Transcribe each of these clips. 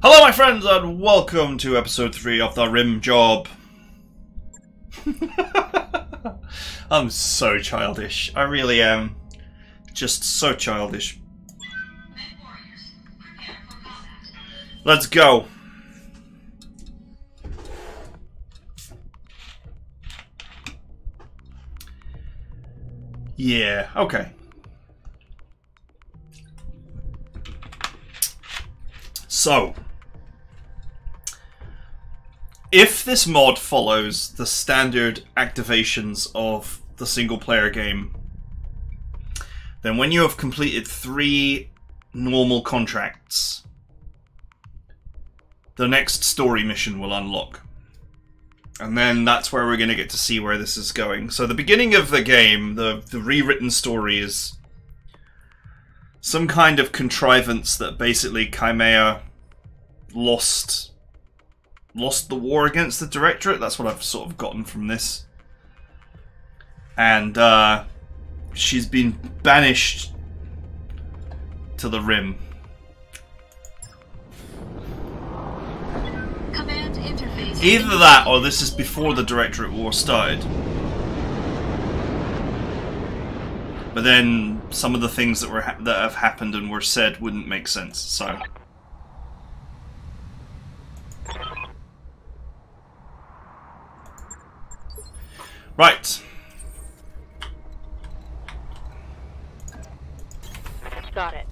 Hello, my friends, and welcome to episode 3 of The Rim Job. I'm so childish. I really am. Just so childish. Let's go. Yeah, okay. So, if this mod follows the standard activations of the single player game, then when you have completed three normal contracts, the next story mission will unlock. And then that's where we're going to get to see where this is going. So the beginning of the game, the, the rewritten story is some kind of contrivance that basically Kamea lost lost the war against the Directorate. That's what I've sort of gotten from this. And uh, she's been banished to the Rim. Either that or this is before the Directorate War started. But then some of the things that were ha- that have happened and were said wouldn't make sense. So Right. Got it.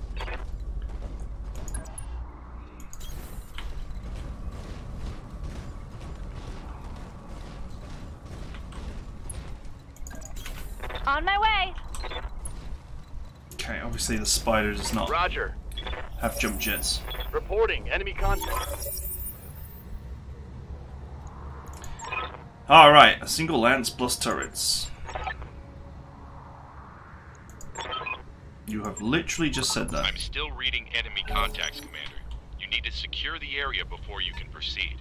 On my way. Okay, obviously the spider does not Roger. have jump jets. Reporting enemy contact. Alright, a single lance plus turrets. You have literally just said that. I'm still reading enemy contacts, Commander. You need to secure the area before you can proceed.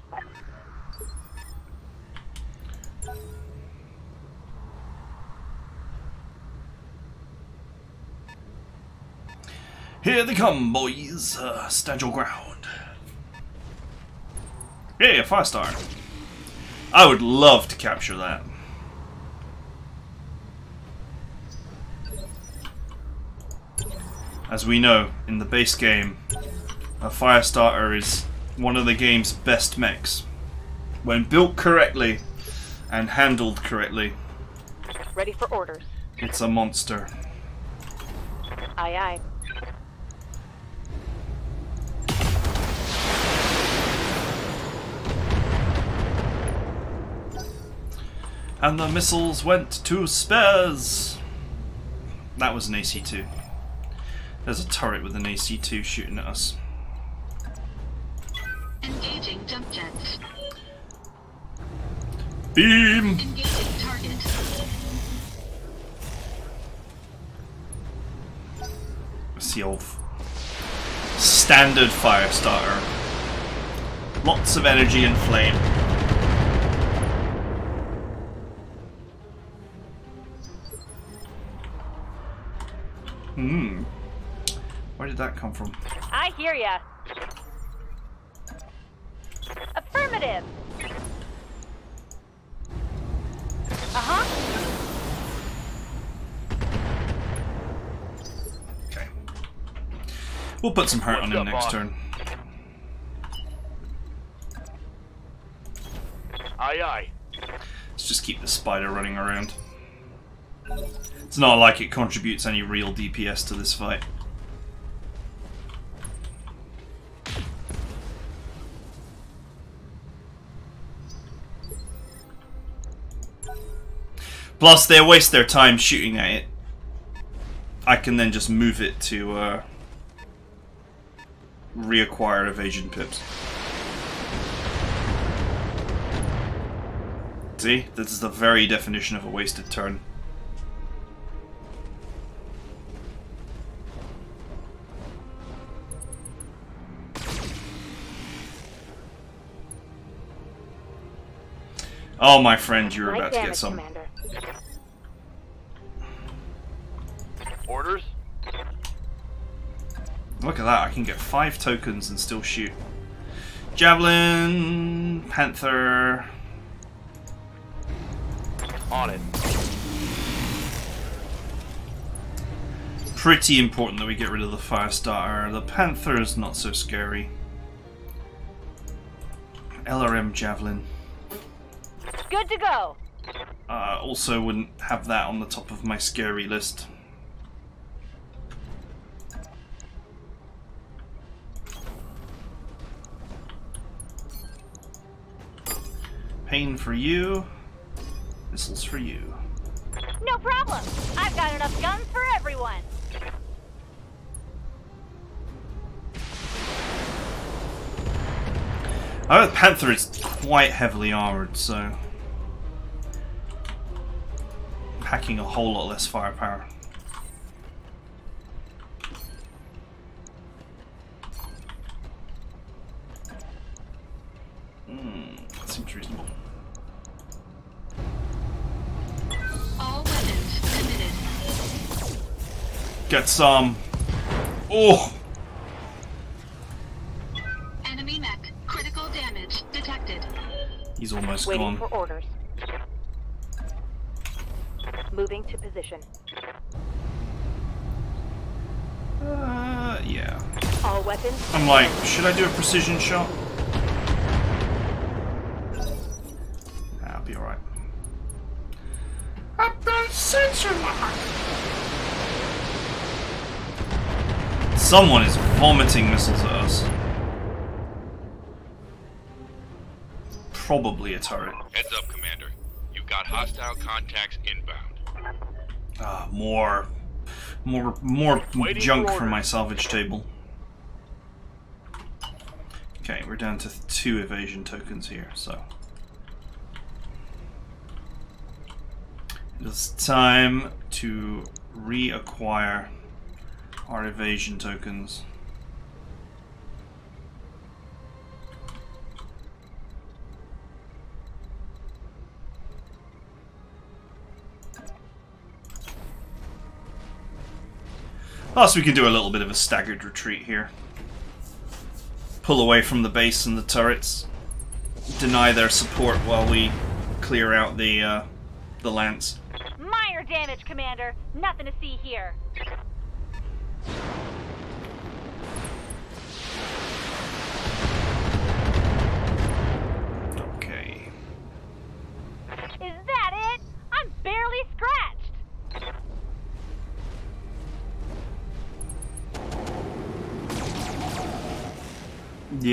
Here they come, boys. Uh, stand your ground. Yeah, five star. I would love to capture that. As we know, in the base game, a Firestarter is one of the game's best mechs. When built correctly and handled correctly, Ready for orders. it's a monster. Aye aye. And the missiles went to spares! That was an AC-2. There's a turret with an AC-2 shooting at us. Engaging jump jet. Beam! Engaging target. It's the old standard Firestarter. Lots of energy and flame. Hmm. Where did that come from? I hear ya. Affirmative. Uh huh. Okay. We'll put some hurt on him next boss? turn. Aye aye. Let's just keep the spider running around. It's not like it contributes any real DPS to this fight. Plus, they waste their time shooting at it. I can then just move it to uh, reacquire evasion pips. See? This is the very definition of a wasted turn. Oh, my friend, you're about to get some. Commander. Orders? Look at that, I can get five tokens and still shoot. Javelin, Panther. On it. Pretty important that we get rid of the Firestarter. The Panther is not so scary. LRM Javelin. Good to go. Uh, also wouldn't have that on the top of my scary list. Pain for you. Missiles for you. No problem. I've got enough guns for everyone. Oh, the Panther is quite heavily armored, so packing a whole lot less firepower. Hmm, that seems reasonable. All weapons committed. Get some. Oh, Enemy mech. Critical damage detected. he's almost Waiting gone. for orders. Moving to position. Uh, yeah. All weapons. I'm like, should I do a precision shot? Nah, I'll be alright. I've been sensor locked. Someone is vomiting missiles at us. Probably a turret. Heads up, Commander. You've got hostile contacts inbound. Ah, more, more, more Waiting junk for from my salvage table. Okay, we're down to two evasion tokens here, so. It is time to reacquire our evasion tokens. Plus, we can do a little bit of a staggered retreat here. Pull away from the base and the turrets. Deny their support while we clear out the uh, the lance. Minor damage, Commander. Nothing to see here.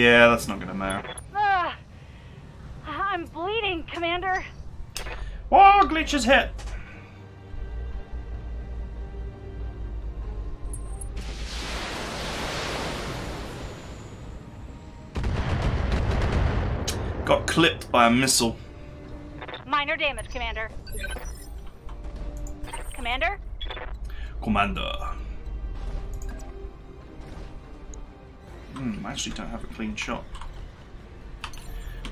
Yeah, that's not gonna matter. Ugh. I'm bleeding, Commander. Oh, glitch is hit. Got clipped by a missile. Minor damage, Commander. Commander? Commander. Hmm, I actually don't have a clean shot.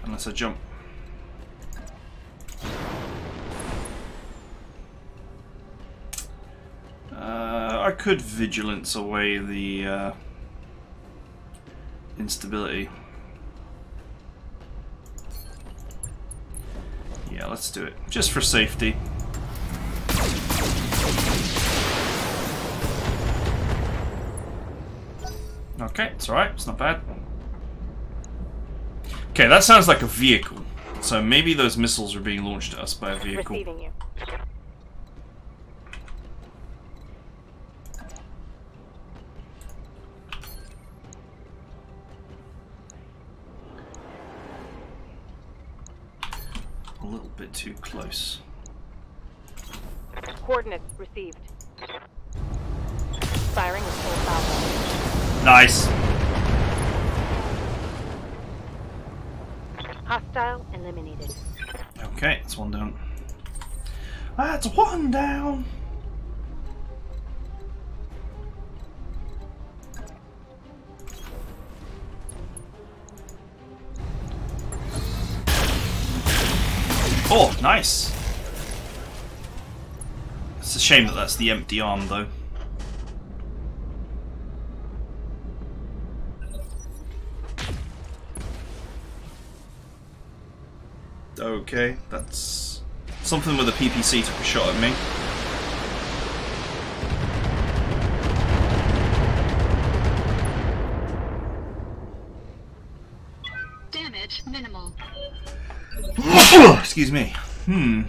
Unless I jump. Uh, I could vigilance away the uh, instability. Yeah, let's do it. Just for safety. Okay, it's alright, it's not bad. Okay, that sounds like a vehicle. So maybe those missiles are being launched at us by a vehicle. Receiving you. A little bit too close. Coordinates received. Nice! Hostile eliminated. Okay, it's one down. That's one down! Oh, nice! It's a shame that that's the empty arm, though. Okay, that's something with a PPC took a shot at me. Damage minimal. Excuse me. Hmm.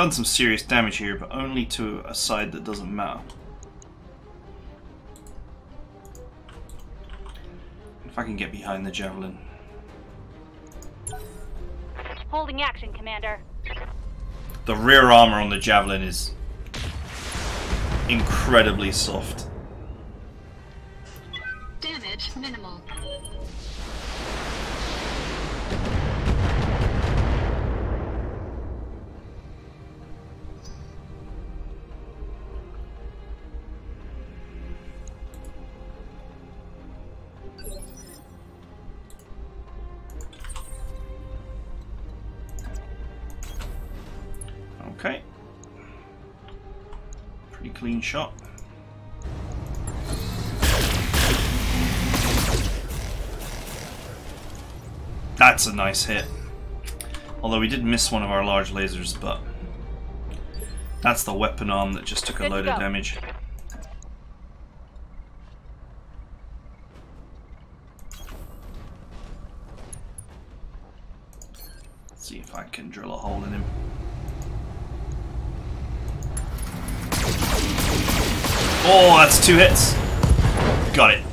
Done some serious damage here, but only to a side that doesn't matter. If I can get behind the javelin. Holding action, Commander. The rear armor on the javelin is incredibly soft. Damage minimal. Okay. Pretty clean shot. That's a nice hit. Although we did miss one of our large lasers, but that's the weapon arm that just took a Good load of damage. Let's see if I can drill a hole in him. Oh, that's two hits. Got it.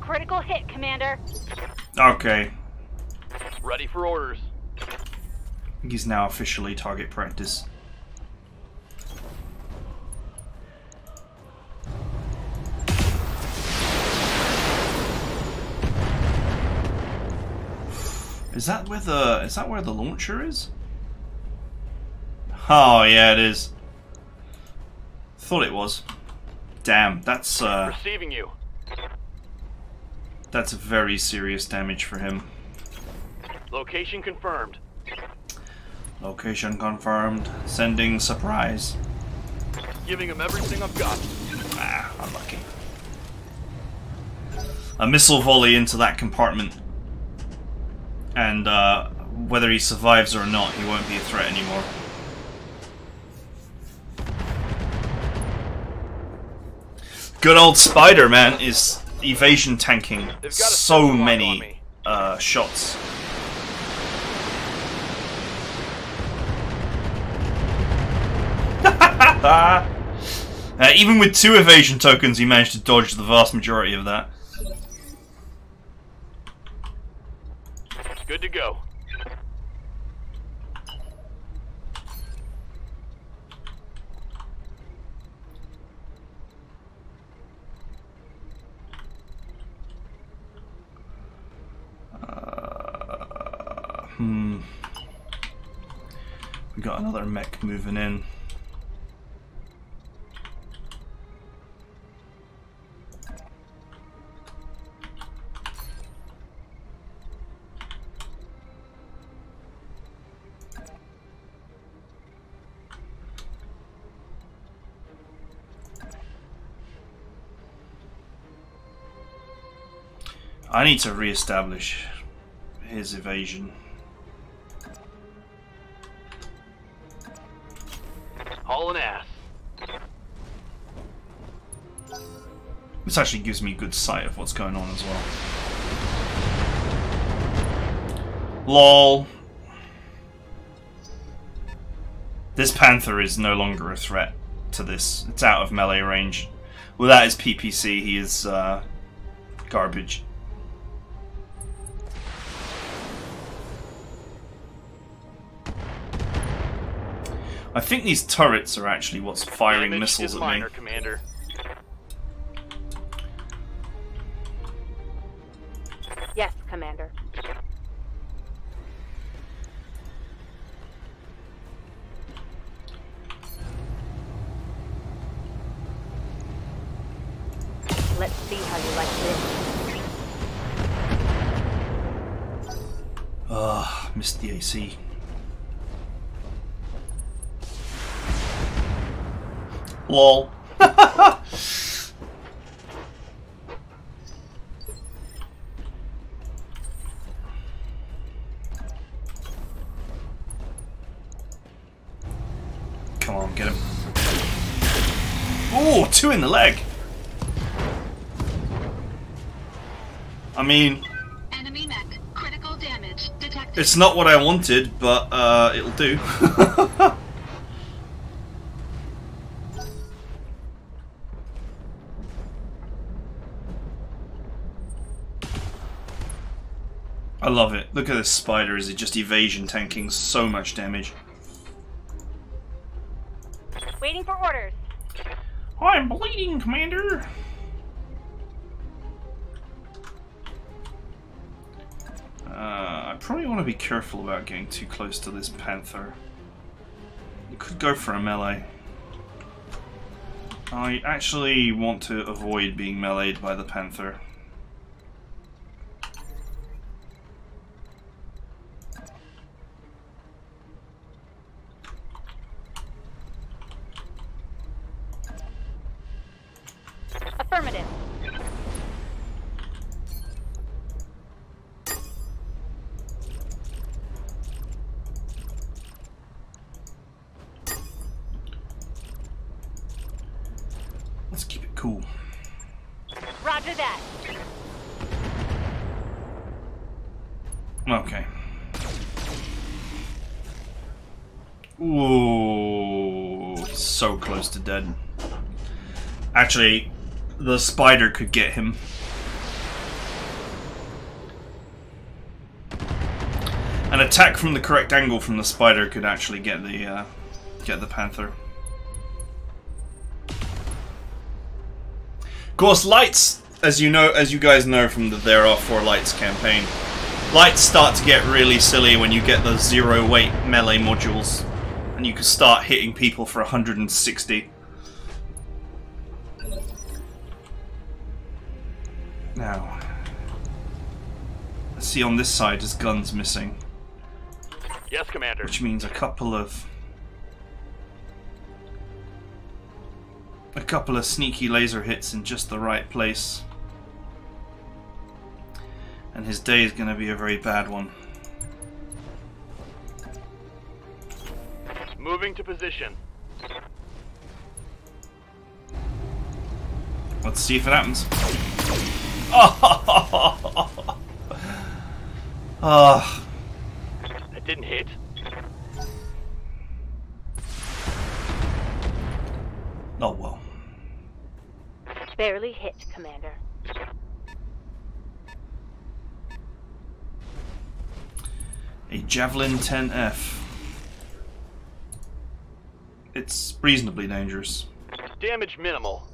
Critical hit, Commander. Okay. Ready for orders. He's now officially target practice. Is that where the is that where the launcher is? Oh yeah, it is. Thought it was. Damn, that's uh Receiving you. that's very serious damage for him. Location confirmed. Location confirmed. Sending surprise. Giving him everything I've got. Ah, unlucky. A missile volley into that compartment. And uh, whether he survives or not, he won't be a threat anymore. Good old Spider Man is evasion tanking They've got a so simple lock on many uh, shots. Uh, even with two evasion tokens, he managed to dodge the vast majority of that. Good to go. Hmm. We got another mech moving in. I need to re-establish his evasion. This actually gives me good sight of what's going on as well. LOL. This Panther is no longer a threat to this. It's out of melee range. Without his PPC, he is uh, garbage. I think these turrets are actually what's firing Damage missiles is at minor, me. Commander. see. Lol. Come on, get him. Oh, two in the leg! I mean it's not what I wanted, but uh, it'll do. I love it. Look at this spider as it just evasion tanking so much damage. Waiting for orders. I'm bleeding, Commander. Uh, I probably want to be careful about getting too close to this panther. You could go for a melee. I actually want to avoid being meleeed by the panther. Affirmative. Let's keep it cool. Roger that. Okay. Ooh, he's to dead. Actually, the spider could get him. An attack from the correct angle from the spider could actually get the uh, get the panther. Of course, lights, as you know, as you guys know from the There Are Four Lights campaign, lights start to get really silly when you get the zero weight melee modules, and you can start hitting people for 160. Now, let's see on this side, his gun's missing, Yes, Commander. which means a couple of a couple of sneaky laser hits in just the right place. And his day is going to be a very bad one. Moving to position. Let's see if it happens. Ah. Oh, That didn't hit. oh well. Barely hit, Commander. A Javelin 10F. It's reasonably dangerous. Damage minimal.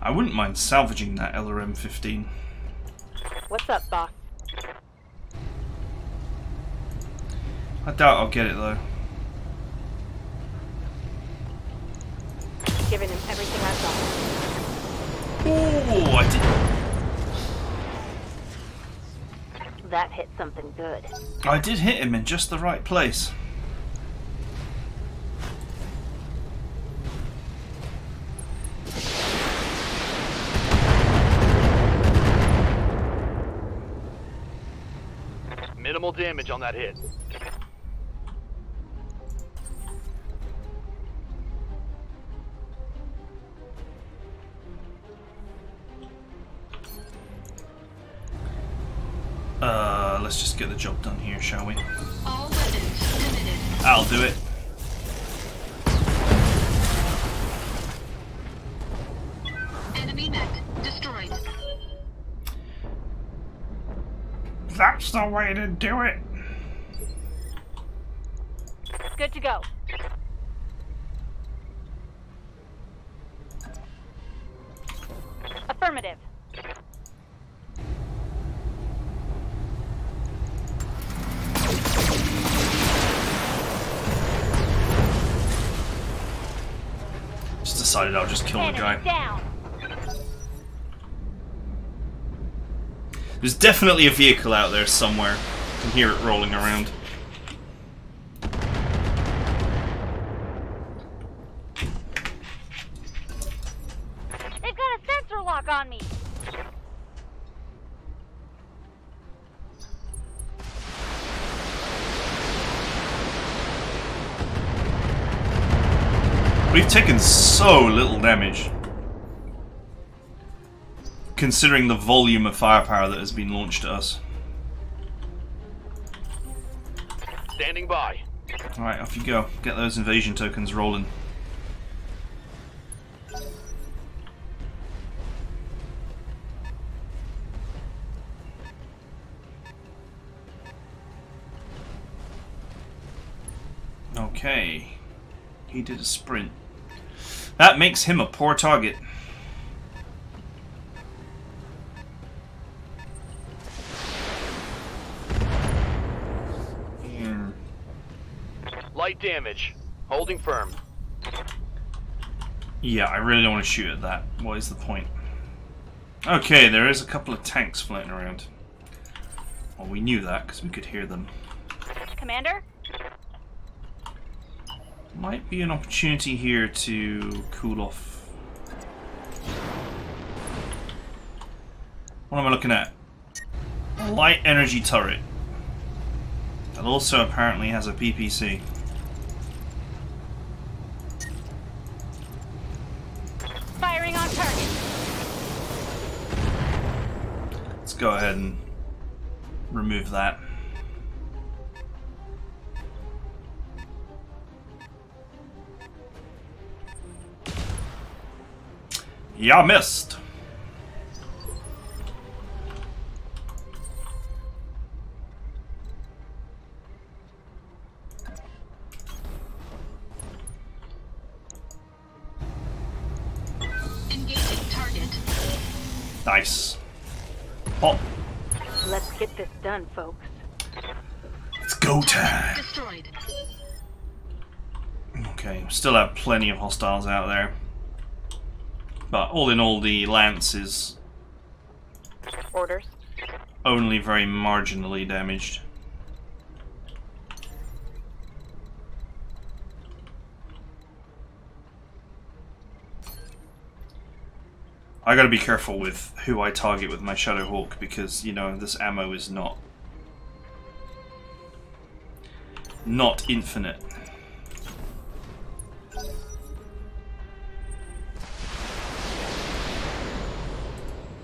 I wouldn't mind salvaging that LRM 15. What's up, boss? I doubt I'll get it though. Giving him everything I've Oh, I did. That hit something good. I did hit him in just the right place. Minimal damage on that hit. Shall we? All weapons committed. I'll do it. Enemy mech destroyed. That's the way to do it. Good to go. Affirmative. decided I'll just kill the guy. There's definitely a vehicle out there somewhere. I can hear it rolling around. We've taken so little damage. Considering the volume of firepower that has been launched at us. Standing by. Alright, off you go. Get those evasion tokens rolling. Okay. He did a sprint. That makes him a poor target. Light damage. Holding firm. Yeah, I really don't want to shoot at that. What is the point? Okay, there is a couple of tanks floating around. Well, we knew that because we could hear them. Commander? Might be an opportunity here to cool off. What am I looking at? A light energy turret. That also apparently has a PPC. Firing on target. Let's go ahead and remove that. Yeah, missed. Engaging target. Nice. Oh, Let's get this done, folks. it's go time. Destroyed. Okay, still have plenty of hostiles out there. But all in all, the Lance is Orders. only very marginally damaged. I gotta be careful with who I target with my Shadow Hawk because, you know, this ammo is not... not infinite.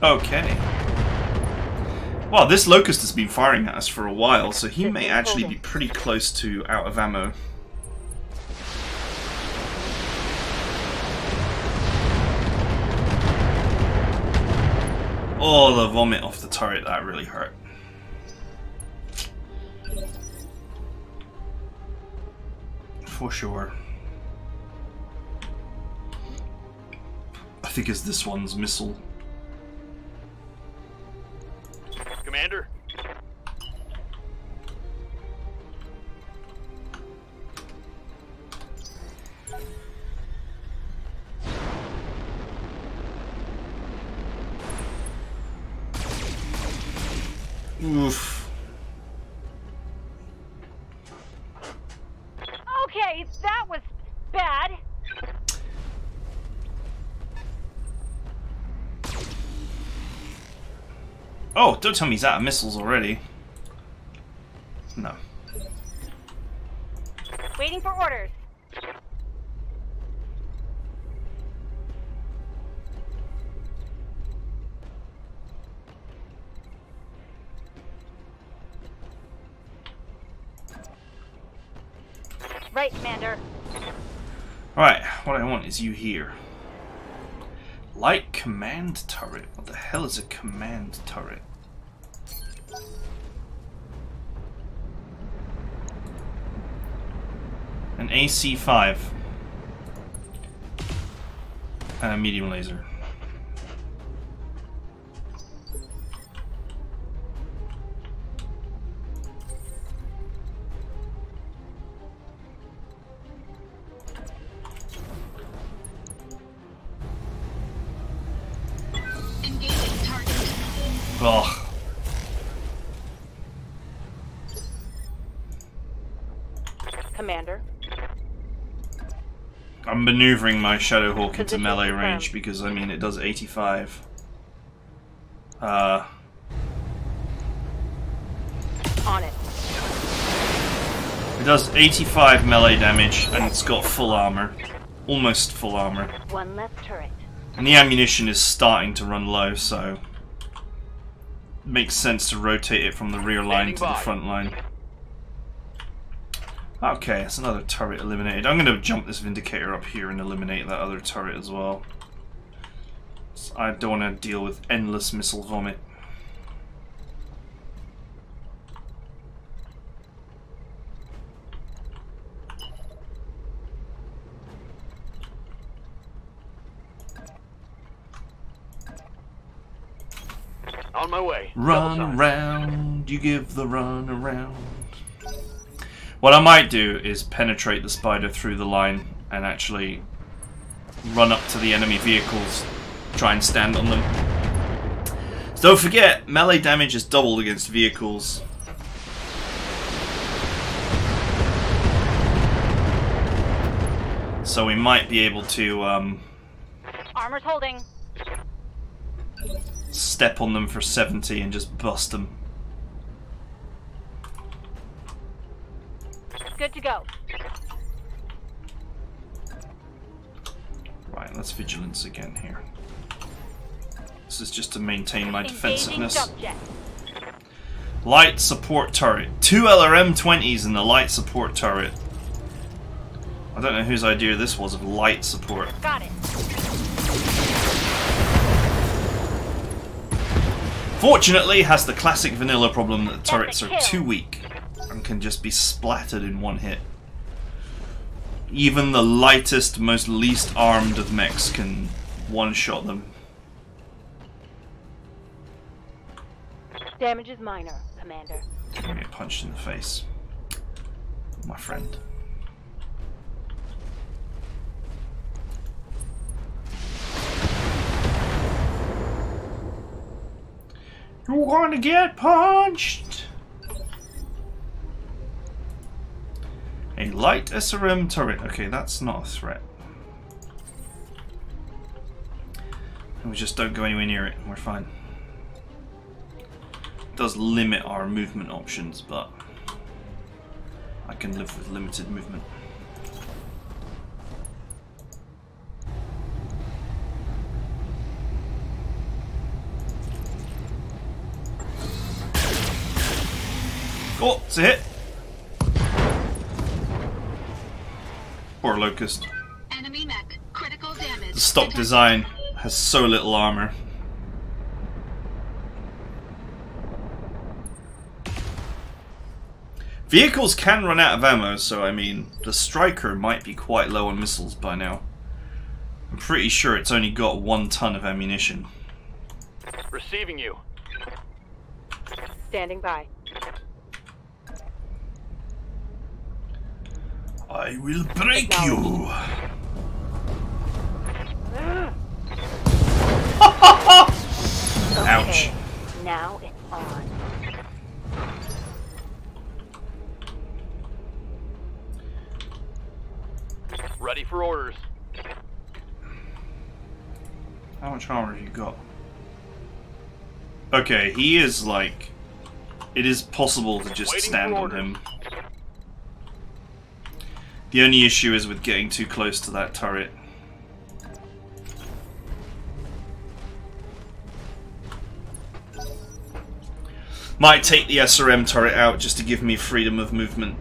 Okay. Well, this Locust has been firing at us for a while, so he may actually be pretty close to out of ammo. Oh, the vomit off the turret, that really hurt. For sure. I think it's this one's missile. Commander? Oof. Okay, that was bad. Oh, don't tell me he's out of missiles already. No. Waiting for orders. Right, Commander. Alright, what I want is you here. Light command turret. What the hell is a command turret? An AC-5. And a medium laser. Maneuvering my Shadowhawk into melee confirmed. range because I mean it does 85. Uh, On it. it does 85 melee damage and it's got full armor, almost full armor, One less turret. and the ammunition is starting to run low, so makes sense to rotate it from the rear line Standing to the front line. Okay, that's another turret eliminated. I'm going to jump this Vindicator up here and eliminate that other turret as well. So I don't want to deal with endless missile vomit. On my way. Run around, you give the run around. What I might do is penetrate the spider through the line and actually run up to the enemy vehicles, try and stand on them. So don't forget, melee damage is doubled against vehicles. So we might be able to um, Armor's holding. step on them for 70 and just bust them. Good to go. Right, let's vigilance again here. This is just to maintain my defensiveness. Light support turret. Two LRM-20s in the light support turret. I don't know whose idea this was of light support. Got it. Fortunately, has the classic vanilla problem that the turrets are too weak can just be splattered in one hit. Even the lightest, most least armed of mechs can one-shot them. Damage is minor, Commander. I get punched in the face. My friend. You're gonna get punched! A light SRM turret. Okay, that's not a threat. And we just don't go anywhere near it. We're fine does limit our movement options, but I can live with limited movement. Oh, it's a hit. Poor Locust. Enemy mech. Critical damage. The stock design has so little armor. Vehicles can run out of ammo, so I mean, the Striker might be quite low on missiles by now. I'm pretty sure it's only got one ton of ammunition. Receiving you. Standing by. I will break you! Ouch. Now it's on. Ready for orders. How much armor have you got? Okay, he is like. It is possible to just Waiting stand on orders. him. The only issue is with getting too close to that turret. Might take the SRM turret out just to give me freedom of movement.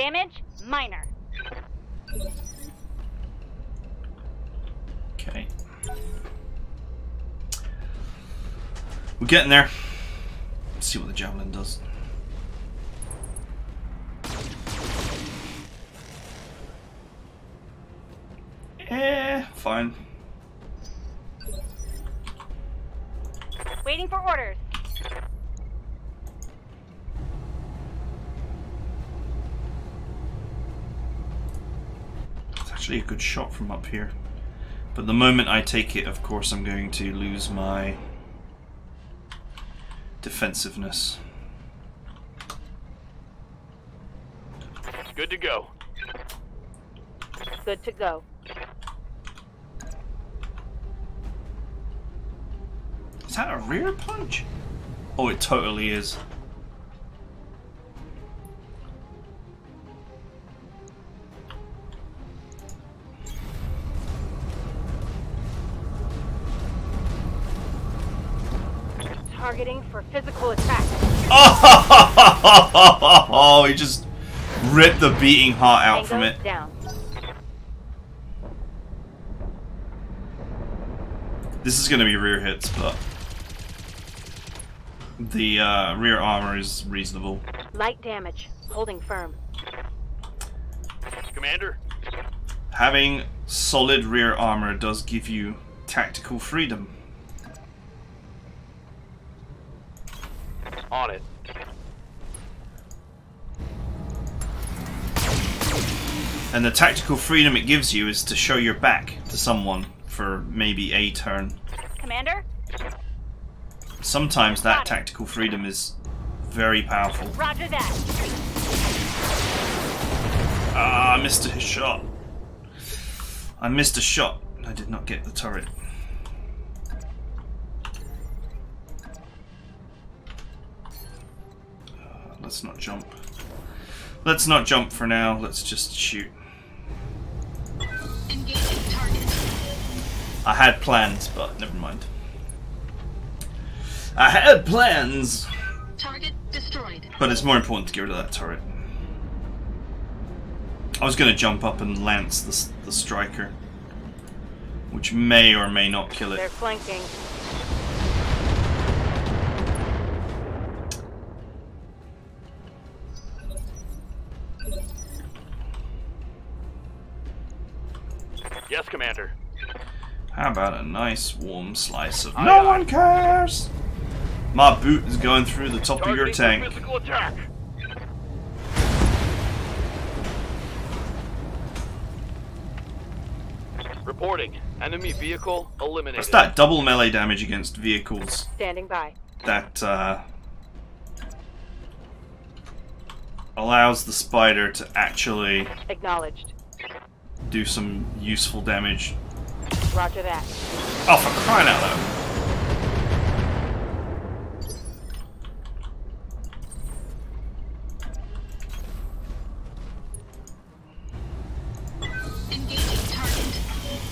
Damage minor. Okay. We're getting there. Let's see what the javelin does. Eh, fine. Waiting for orders. Actually a good shot from up here. But the moment I take it, of course, I'm going to lose my defensiveness. Good to go. Good to go. Is that a rear punch? Oh, it totally is. For physical attack. Oh, he just ripped the beating heart out from it. down. This is going to be rear hits, but the uh, rear armor is reasonable. Light damage. Holding firm. Commander, Having solid rear armor does give you tactical freedom. On it. And the tactical freedom it gives you is to show your back to someone for maybe a turn. Commander, Sometimes that tactical freedom is very powerful. roger that. Ah, I missed a shot. I missed a shot. I did not get the turret. Let's not jump. Let's not jump for now. Let's just shoot. I had plans, but never mind. I had plans, Target destroyed. but it's more important to get rid of that turret. I was going to jump up and lance the, the striker, which may or may not kill it. They're it. flanking. Commander. How about a nice warm slice of Aye, no aye. one cares? My boot is going through the top of your Targeting for tank. Physical attack. Reporting. Enemy vehicle eliminated. What's that double melee damage against vehicles? Standing by. that uh, allows the spider to actually Acknowledged. Do some useful damage. Roger that. Oh, for crying out loud!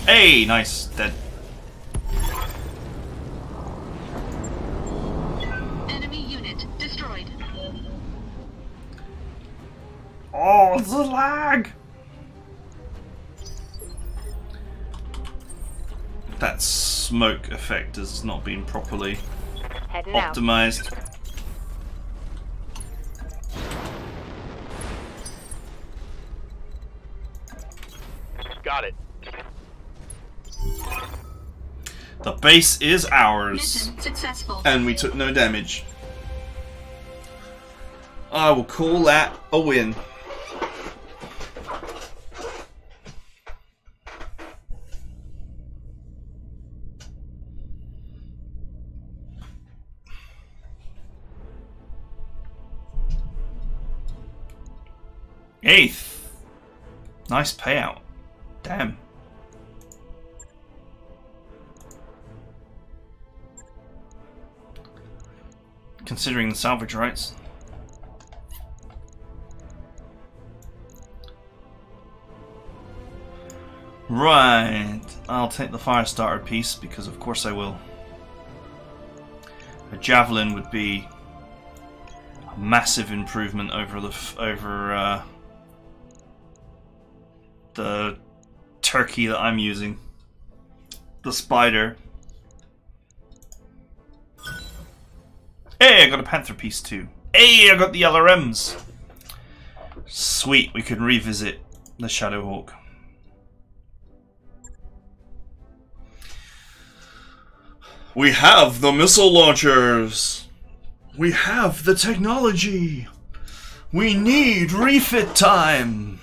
Hey, nice, dead. Enemy unit destroyed. Oh, the lag! That smoke effect has not been properly Heading out. optimized. Got it. The base is ours. Successful. and we took no damage. I will call that a win. Eighth. Nice payout. Damn. Considering the salvage rights. Right, I'll take the Firestarter piece because of course I will. A javelin would be a massive improvement over the over uh, the turkey that I'm using. The spider. Hey, I got a panther piece too. Hey, I got the LRMs. Sweet, we can revisit the Shadowhawk. We have the missile launchers. We have the technology. We need refit time.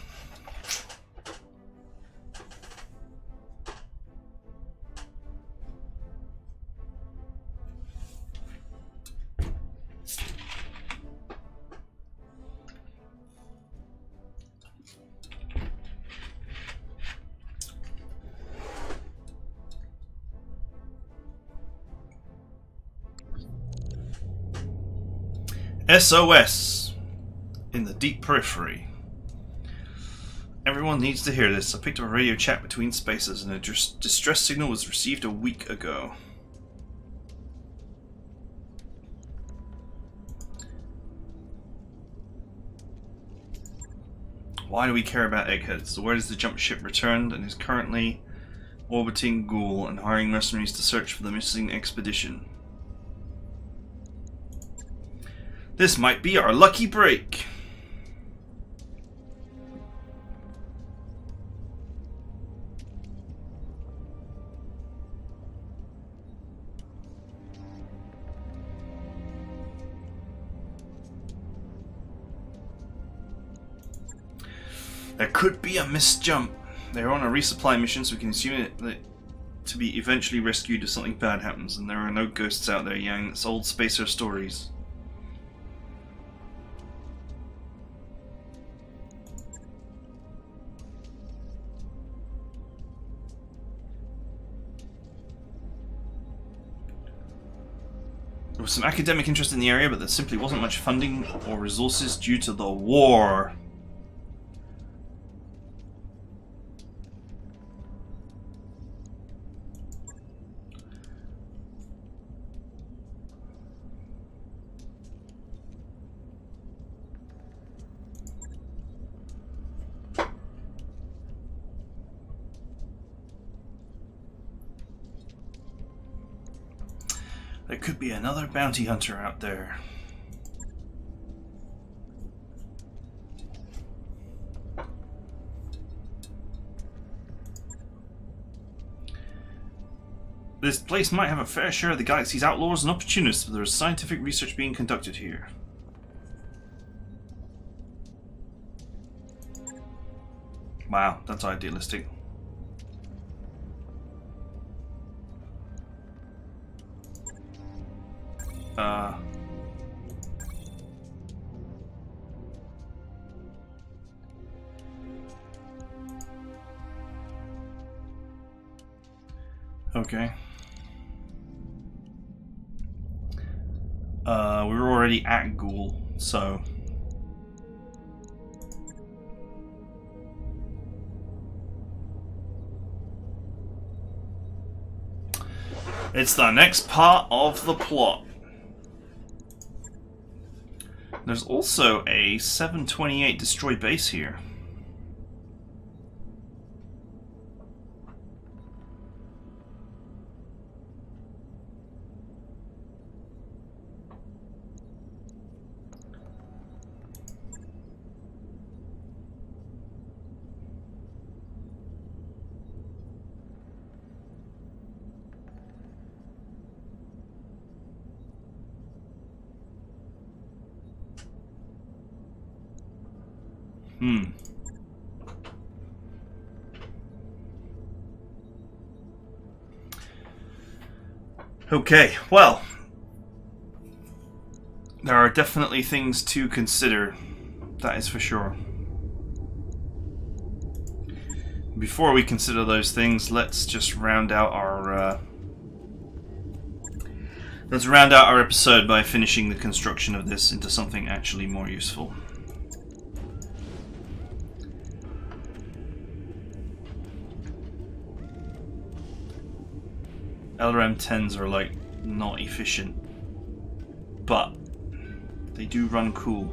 SOS in the deep periphery. Everyone needs to hear this. I picked up a radio chat between spaces and a distress signal was received a week ago. Why do we care about eggheads? The word is the jump ship returned and is currently orbiting Ghoul and hiring mercenaries to search for the missing expedition. This might be our lucky break. There could be a missed jump. They're on a resupply mission, so we can assume it, to be eventually rescued if something bad happens. And there are no ghosts out there, Yang. It's old spacer stories. Some academic interest in the area, but there simply wasn't much funding or resources due to the war. There could be another bounty hunter out there. This place might have a fair share of the galaxy's outlaws and opportunists, but there is scientific research being conducted here. Wow, that's idealistic. Uh, we were already at Ghoul, so. It's the next part of the plot. There's also a 728 destroy base here. Hmm. Okay, well, there are definitely things to consider, that is for sure. Before we consider those things, let's just round out our uh, let's round out our episode by finishing the construction of this into something actually more useful. LRM 10s are like not efficient, but they do run cool.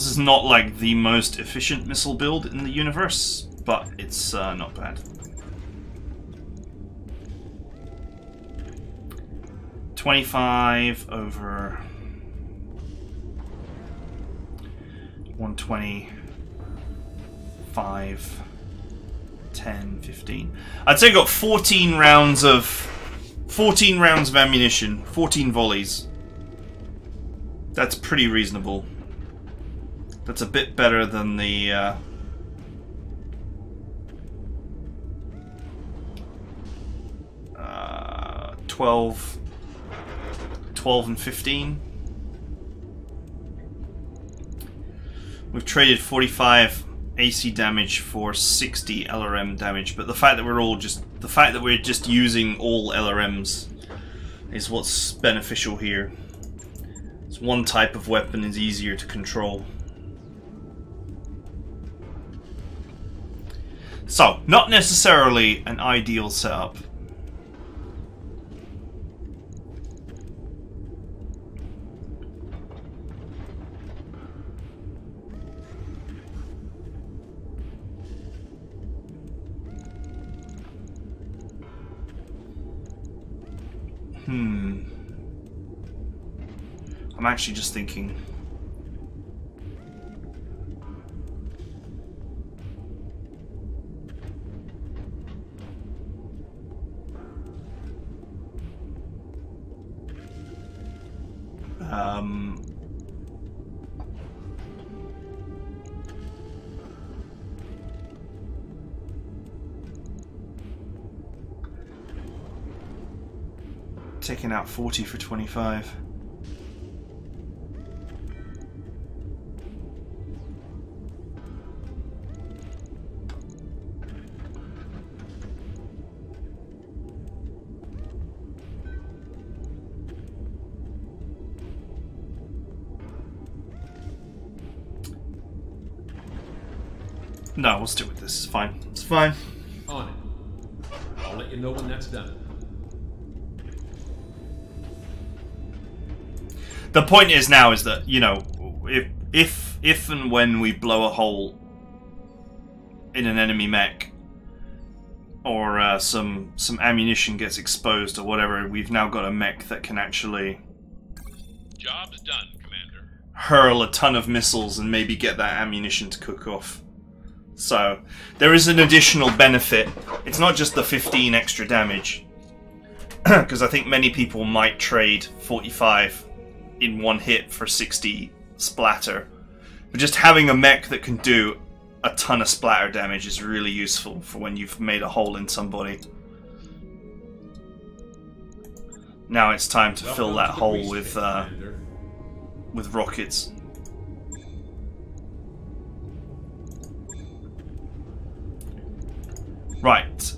This is not like the most efficient missile build in the universe, but it's uh, not bad. Twenty-five over one twenty five 10 15 I'd say I got 14 rounds of 14 rounds of ammunition 14 volleys. That's pretty reasonable that's a bit better than the. Uh... 12, 12 and 15. We've traded 45 AC damage for 60 LRM damage, but the fact that we're all just the fact that we're just using all LRMs is what's beneficial here. It's one type of weapon is easier to control. So, not necessarily an ideal setup. Hmm. I'm actually just thinking. Um, taking out 40 for 25. No, we'll stick with this. It's fine. It's fine. On it. I'll let you know when that's done. The point is now is that you know if if if and when we blow a hole in an enemy mech or uh, some some ammunition gets exposed or whatever, we've now got a mech that can actually Job's done, Commander. hurl a ton of missiles and maybe get that ammunition to cook off. So there is an additional benefit. It's not just the 15 extra damage, because I think many people might trade 45 in one hit for 60 splatter. But just having a mech that can do a ton of splatter damage is really useful for when you've made a hole in somebody. Now it's time to fill that to hole with uh, with rockets. Right.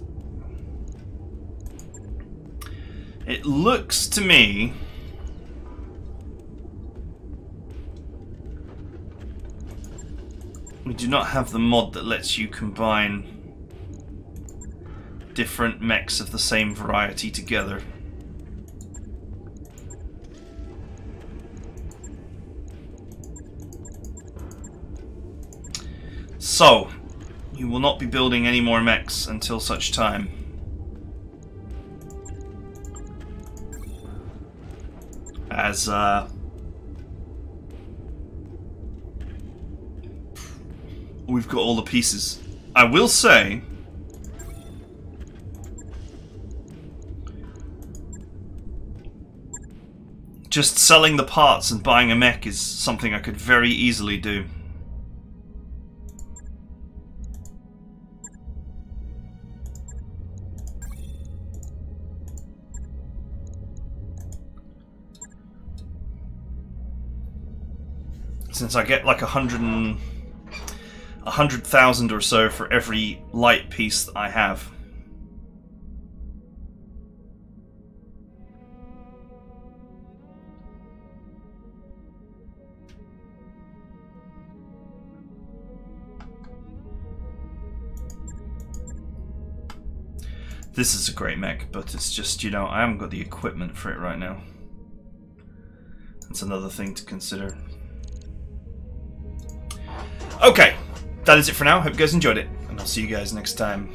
It looks to me we do not have the mod that lets you combine different mechs of the same variety together. So, you will not be building any more mechs until such time. As, uh... We've got all the pieces. I will say... Just selling the parts and buying a mech is something I could very easily do. Since I get like a hundred and a hundred thousand or so for every light piece that I have. This is a great mech, but it's just, you know, I haven't got the equipment for it right now. That's another thing to consider. Okay, that is it for now. Hope you guys enjoyed it, and I'll see you guys next time.